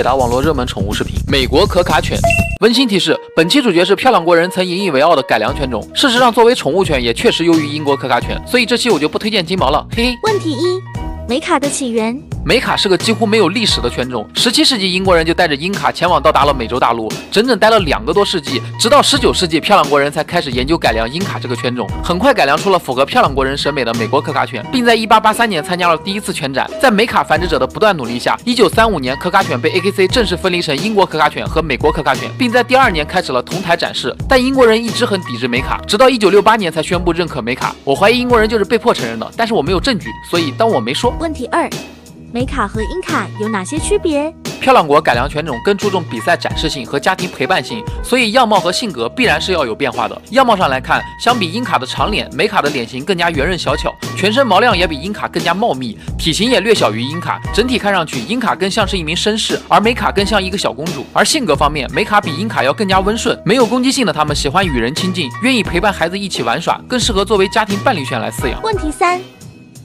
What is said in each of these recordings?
解答网络热门宠物视频。美国可卡犬。温馨提示：本期主角是漂亮国人曾引以为傲的改良犬种。事实上，作为宠物犬，也确实优于英国可卡犬。所以这期我就不推荐金毛了，嘿嘿。问题一：美卡的起源。美卡是个几乎没有历史的犬种。十七世纪，英国人就带着英卡前往到达了美洲大陆，整整待了两个多世纪。直到十九世纪，漂亮国人才开始研究改良英卡这个犬种，很快改良出了符合漂亮国人审美的美国可卡犬，并在一八八三年参加了第一次犬展。在美卡繁殖者的不断努力下，一九三五年，可卡犬被 AKC 正式分离成英国可卡犬和美国可卡犬，并在第二年开始了同台展示。但英国人一直很抵制美卡，直到一九六八年才宣布认可美卡。我怀疑英国人就是被迫承认的，但是我没有证据，所以当我没说。问题二。美卡和英卡有哪些区别？漂亮国改良犬种更注重比赛展示性和家庭陪伴性，所以样貌和性格必然是要有变化的。样貌上来看，相比英卡的长脸，美卡的脸型更加圆润小巧，全身毛量也比英卡更加茂密，体型也略小于英卡。整体看上去，英卡更像是一名绅士，而美卡更像一个小公主。而性格方面，美卡比英卡要更加温顺，没有攻击性的它们喜欢与人亲近，愿意陪伴孩子一起玩耍，更适合作为家庭伴侣犬来饲养。问题三，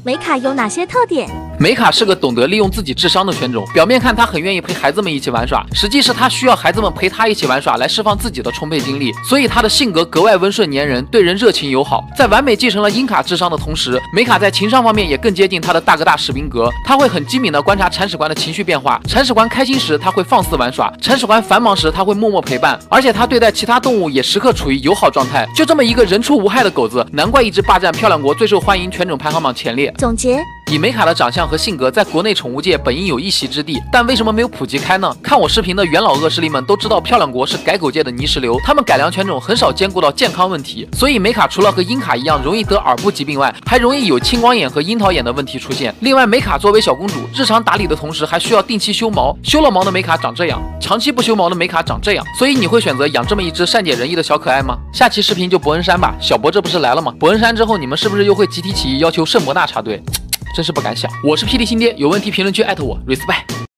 美卡有哪些特点？美卡是个懂得利用自己智商的犬种，表面看它很愿意陪孩子们一起玩耍，实际是它需要孩子们陪它一起玩耍来释放自己的充沛精力，所以它的性格格外温顺粘人，对人热情友好。在完美继承了英卡智商的同时，美卡在情商方面也更接近它的大哥大史宾格。它会很机敏地观察铲屎官的情绪变化，铲屎官开心时它会放肆玩耍，铲屎官繁忙时它会默默陪伴，而且它对待其他动物也时刻处于友好状态。就这么一个人畜无害的狗子，难怪一直霸占漂亮国最受欢迎犬种排行榜前列。总结。以美卡的长相和性格，在国内宠物界本应有一席之地，但为什么没有普及开呢？看我视频的元老恶势力们都知道，漂亮国是改狗界的泥石流，他们改良犬种很少兼顾到健康问题，所以美卡除了和英卡一样容易得耳部疾病外，还容易有青光眼和樱桃眼的问题出现。另外，美卡作为小公主，日常打理的同时还需要定期修毛，修了毛的美卡长这样，长期不修毛的美卡长这样，所以你会选择养这么一只善解人意的小可爱吗？下期视频就伯恩山吧，小博这不是来了吗？伯恩山之后，你们是不是又会集体起义要求圣伯纳插队？真是不敢想，我是霹雳新爹，有问题评论区艾特我，respect。